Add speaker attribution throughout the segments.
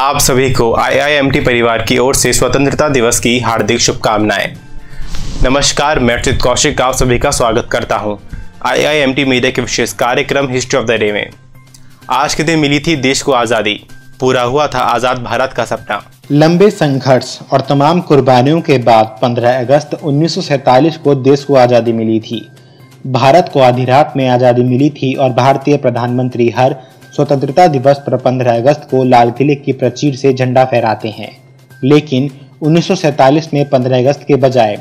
Speaker 1: आप सभी को आईआईएमटी परिवार की ओर से स्वतंत्रता दिवस की हार्दिक शुभकामनाएँ। नमस्कार, मैं अर्चित कौशिक, आप सभी का स्वागत करता हूँ आईआईएमटी मीडिया के विशेष कार्यक्रम हिस्ट्री ऑफ़ द डे में। आज के दिन मिली थी देश को आज़ादी। पूरा हुआ था आज़ाद भारत का सपना।
Speaker 2: लंबे संघर्ष और तमाम कुर्बानियों के बाद 15 अगस्त 1947 को देश को आज़ादी मिली थी। भारत को आधी रात में आज़ादी मिली थी और भारतीय प्रधानमंत्री हर स्वतंत्रता दिवस पर 15 अगस्त को लाल किले की प्रचीर से झंडा फहराते हैं। लेकिन 1947 में 15 अगस्त के बजाय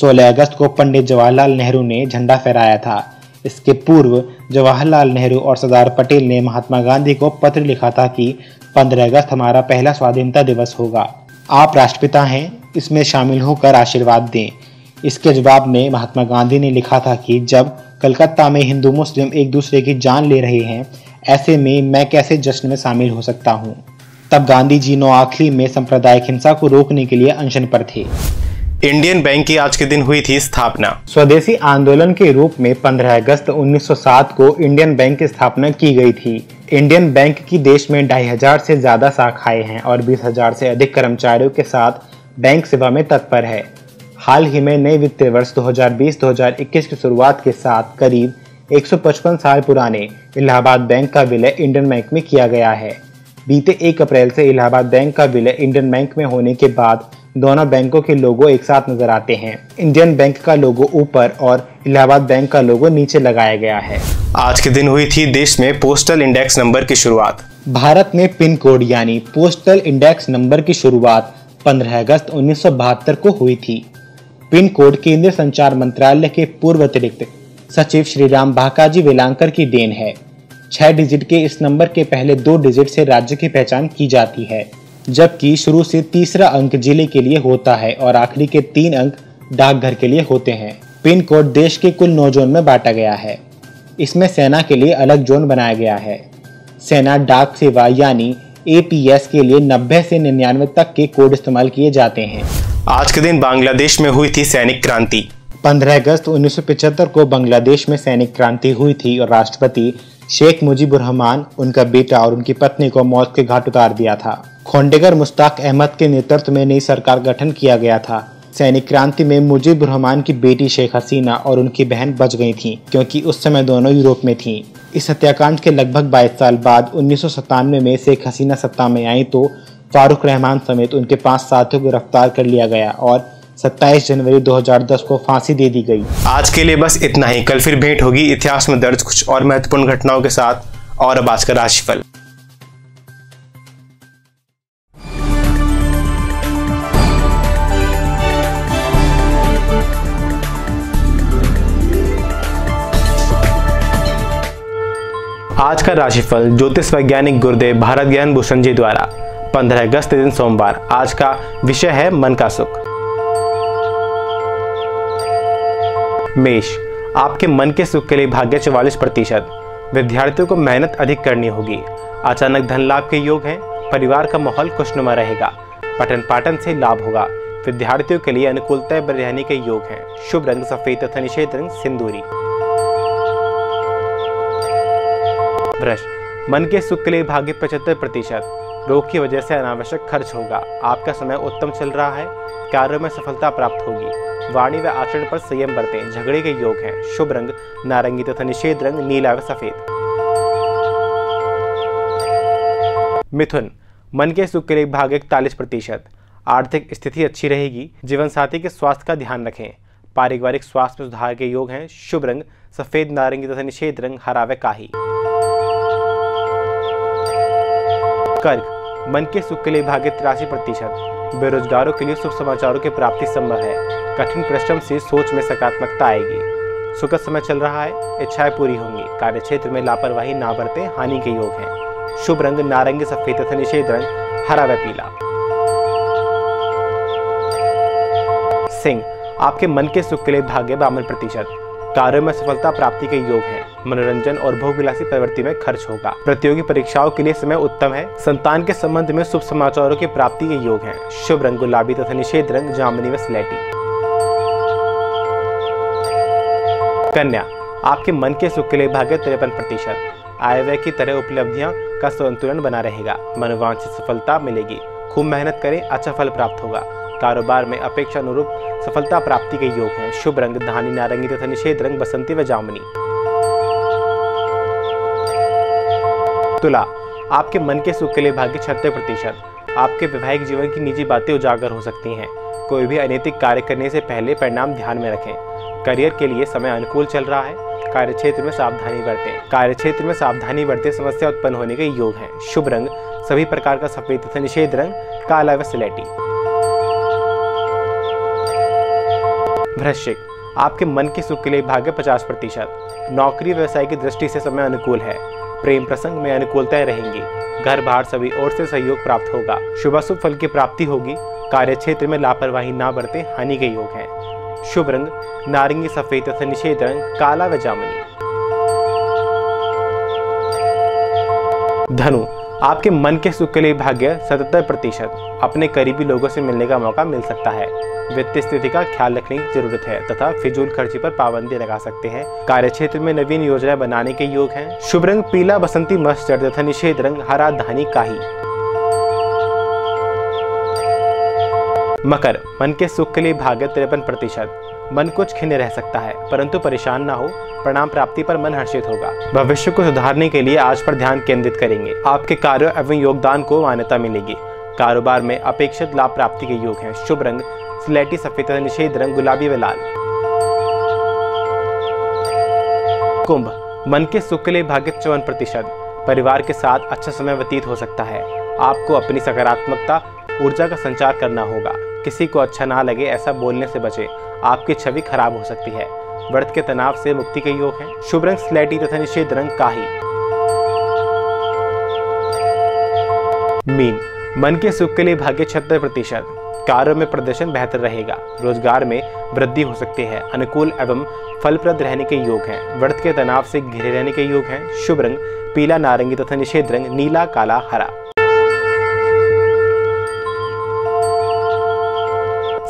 Speaker 2: 16 अगस्त को पंडित जवाहरलाल नेहरू ने झंडा फहराया था। इसके पूर्व जवाहरलाल नेहरू और सरदार पटेल ने महात्मा गांधी को पत्र लिखा था कि 15 अगस्त हमारा पहला स्वाधीनता दिवस होगा। आप राष्ट्रपिता हैं, इसमें शामिल होकर आशीर्वाद दें। इसके जवाब में महात्मा गांधी ने लिखा था कि जब कलकत्ता में हिंदू मुस्लिम एक दूसरे की जान ले रहे हैं ऐसे में मैं कैसे जश्न में शामिल हो सकता हूँ? तब गांधी जी नोआखली में सांप्रदायिक हिंसा को रोकने के लिए अनशन पर थे।
Speaker 1: इंडियन बैंक की आज के दिन हुई थी स्थापना।
Speaker 2: स्वदेशी आंदोलन के रूप में 15 अगस्त 1907 को इंडियन बैंक की स्थापना की गई थी। इंडियन बैंक की देश में ढाई हज़ार से ज़्यादा शाखाएँ हैं और बीस हज़ार से अधिक कर्मचारियों के साथ बैंक सेवा में तत्पर है। हाल ही में नए वित्तीय वर्ष 2020-2021 की शुरुआत के साथ करीब 155 साल पुराने इलाहाबाद बैंक का विलय इंडियन बैंक में किया गया है। बीते 1 अप्रैल से इलाहाबाद बैंक का विलय इंडियन बैंक में होने के बाद दोनों बैंकों के लोगो एक साथ नज़र आते हैं। इंडियन बैंक का लोगो ऊपर और इलाहाबाद बैंक का लोगो नीचे लगाया गया है।
Speaker 1: आज के दिन हुई थी देश में पोस्टल इंडेक्स नंबर की शुरुआत।
Speaker 2: भारत में पिन कोड यानी पोस्टल इंडेक्स नंबर की शुरुआत 15 अगस्त उन्नीस सौ बहत्तर को हुई थी। पिन कोड केंद्रीय संचार मंत्रालय के पूर्व अतिरिक्त सचिव श्री राम भाकाजी वेलांकर की देन है। छह डिजिट के इस नंबर के पहले दो डिजिट से राज्य की पहचान की जाती है, जबकि शुरू से तीसरा अंक ज़िले के लिए होता है और आखिरी के तीन अंक डाकघर के लिए होते हैं। पिन कोड देश के कुल नौ जोन में बांटा गया है। इसमें सेना के लिए अलग जोन बनाया गया है। सेना डाक सेवा यानी एपीएस के लिए 90 से निन्यानवे तक के कोड इस्तेमाल किए जाते हैं।
Speaker 1: आज के दिन बांग्लादेश में हुई थी सैनिक क्रांति।
Speaker 2: 15 अगस्त 1975 को बांग्लादेश में सैनिक क्रांति हुई थी और राष्ट्रपति शेख मुजीबुर रहमान, उनका बेटा और उनकी पत्नी को मौत के घाट उतार दिया था खोंडेगर मुश्ताक अहमद के नेतृत्व में नई सरकार गठन किया गया था सैनिक क्रांति में मुजीबुर रहमान की बेटी शेख हसीना और उनकी बहन बच गई थी, क्योंकि उस समय दोनों यूरोप में थीं। इस हत्याकांड के लगभग 22 साल बाद उन्नीस सौ सत्तानवे में शेख हसीना सत्ता में आई तो फारूक रहमान समेत उनके पाँच साथियों को गिरफ़्तार कर लिया गया और 27 जनवरी 2010 को फांसी दे दी गई।
Speaker 1: आज के लिए बस इतना ही। कल फिर भेंट होगी। इतिहास में दर्ज कुछ और महत्वपूर्ण घटनाओं के साथ। और अब आज का राशिफल। आज का राशिफल, ज्योतिष वैज्ञानिक गुरुदेव भारत ज्ञान भूषण जी द्वारा। 15 अगस्त दिन सोमवार। आज का विषय है मन का सुख। मेष, आपके मन के सुख के लिए भाग्य चवालीस प्रतिशत। विद्यार्थियों को मेहनत अधिक करनी होगी। अचानक धन लाभ के योग हैं, परिवार का माहौल खुशनुमा रहेगा। पठन पाठन से लाभ होगा। विद्यार्थियों के लिए अनुकूलता रहने के योग हैं। शुभ रंग सफ़ेद तथा निषेध रंग सिंदूरी। मन के सुख के लिए भाग्य पचहत्तर प्रतिशत। रोग की वजह से अनावश्यक खर्च होगा। आपका समय उत्तम चल रहा है। कार्यों में सफलता प्राप्त होगी। वाणी व आचरण पर संयम बरतें। झगड़े के योग हैं। शुभ रंग, नारंगी तथा निषेध रंग, नीला व सफ़ेद। मिथुन, मन के सुख के लिए भाग इकतालीस प्रतिशत। आर्थिक स्थिति अच्छी रहेगी। जीवन साथी के स्वास्थ्य का ध्यान रखें। पारिवारिक स्वास्थ्य में सुधार के योग हैं। शुभ रंग, सफ़ेद, नारंगी तथा निषेध रंग, हरा व काही। कर्क मन के सुख के लिए भाग्य तिरासी प्रतिशत। बेरोजगारों के लिए शुभ समाचारों की प्राप्ति संभव है। कठिन परिश्रम से सोच में सकारात्मकता आएगी। सुखद समय चल रहा है, इच्छाएँ पूरी होंगी। कार्य क्षेत्र में लापरवाही ना बरते, हानि के योग हैं। शुभ रंग नारंगी, सफ़ेद तथा निषेध रंग, हरा व पीला। सिंह, आपके मन के सुख के लिए भाग्य बावन प्रतिशत। कार्य में सफलता प्राप्ति के योग हैं। मनोरंजन और भोगविलासी प्रवृत्ति में खर्च होगा। प्रतियोगी परीक्षाओं के लिए समय उत्तम है। संतान के संबंध में शुभ समाचारों की प्राप्ति के योग है। शुभ रंग गुलाबी तथा निषेध रंग जामनी व स्लेटी। कन्या, आपके मन के सुख के लिए भाग्य तिरपन प्रतिशत।
Speaker 2: आय व्यय की तरह उपलब्धियाँ का संतुलन बना रहेगा। मनोवांछित सफलता मिलेगी। खूब मेहनत करें अच्छा फल प्राप्त होगा। कारोबार में अपेक्षा अनुरूप सफलता प्राप्ति के योग हैं। शुभ रंग धानी, नारंगी तथा निषेध रंग बसंती व जामुनी। तुला आपके मन के सुख के लिए भाग्य छत्तर प्रतिशत। आपके वैवाहिक जीवन की निजी बातें उजागर हो सकती हैं। कोई भी अनैतिक कार्य करने से पहले परिणाम ध्यान में रखें। करियर के लिए समय अनुकूल चल रहा है। कार्य क्षेत्र में सावधानी बरतें। कार्य क्षेत्र में सावधानी बरते समस्या उत्पन्न होने के योग हैं। शुभ रंग, सभी प्रकार का सफ़ेद तथा निषेध रंग, काला व सिलेटी। वृश्चिक आपके मन के सुख के लिए भाग्य 50 प्रतिशत। नौकरी व्यवसाय की दृष्टि से समय अनुकूल है। प्रेम प्रसंग में अनुकूलताएँ रहेंगी। घर बाहर सभी ओर से सहयोग प्राप्त होगा। शुभ शुभ फल की प्राप्ति होगी। कार्य क्षेत्र में लापरवाही ना बरते हानि के योग हैं। शुभ रंग, नारंगी, सफ़ेद तथा निषेध रंग, काला व जामुनी। धनु आपके मन के सुख के लिए भाग्य सतहत्तर प्रतिशत अपने करीबी लोगों से मिलने का मौका मिल सकता है। वित्तीय स्थिति का ख्याल रखने की ज़रूरत है तथा फिजूल खर्ची पर पाबंदी लगा सकते हैं। कार्य क्षेत्र में नवीन योजना बनाने के योग हैं। शुभ रंग पीला, बसंती मस्टर्ड तथा निषेध रंग, हरा, धानी, काही। मकर, मन के सुख के लिए भाग्य तिरपन प्रतिशत। मन कुछ खिन्न रह सकता है, परंतु परेशान ना हो, परिणाम प्राप्ति पर मन हर्षित होगा। भविष्य को सुधारने के लिए आज पर ध्यान केंद्रित करेंगे। आपके कार्यों एवं योगदान को मान्यता मिलेगी। कारोबार में अपेक्षित लाभ प्राप्ति के योग हैं। शुभ रंग, स्लेटी सफ़ेद निषेध रंग, गुलाबी व लाल। कुंभ, मन के सुख के लिए भाग्य चौवन प्रतिशत। परिवार के साथ अच्छा समय व्यतीत हो सकता है। आपको अपनी सकारात्मकता ऊर्जा का संचार करना होगा। किसी को अच्छा ना लगे ऐसा बोलने से बचे, आपकी छवि खराब हो सकती है। व्रत के तनाव से मुक्ति के योग हैं। शुभ रंग स्लेटी तथा निषेध रंग काही। मीन, मन के सुख के लिए भाग्य छत्तर प्रतिशत। कार्यों में प्रदर्शन बेहतर रहेगा। रोज़गार में वृद्धि हो सकती है। अनुकूल एवं फलप्रद रहने के योग हैं। व्रत के तनाव से घिरे रहने के योग हैं। शुभ रंग, पीला नारंगी तथा निषेध रंग नीला, काला, हरा।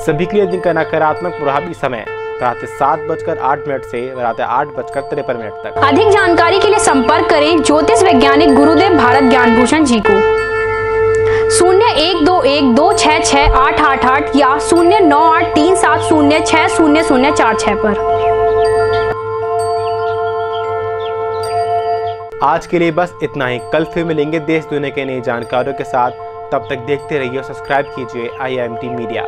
Speaker 2: सभी के लिए दिन का नकारात्मक प्रभावी समय रात सात बजकर आठ मिनट से रात आठ बजकर तिरपन मिनट तक।
Speaker 3: अधिक जानकारी के लिए संपर्क करें ज्योतिष वैज्ञानिक गुरुदेव भारत ज्ञान भूषण जी को। शून्य एक दो एक दो छः छः आठ आठ आठ या शून्य नौ आठ तीन सात शून्य छः शून्य शून्य चार छः पर।
Speaker 2: आज के लिए बस इतना ही। कल फिर मिलेंगे देश दुनिया के नई जानकारियों के साथ। तब तक देखते रहिए और सब्सक्राइब कीजिए आई मीडिया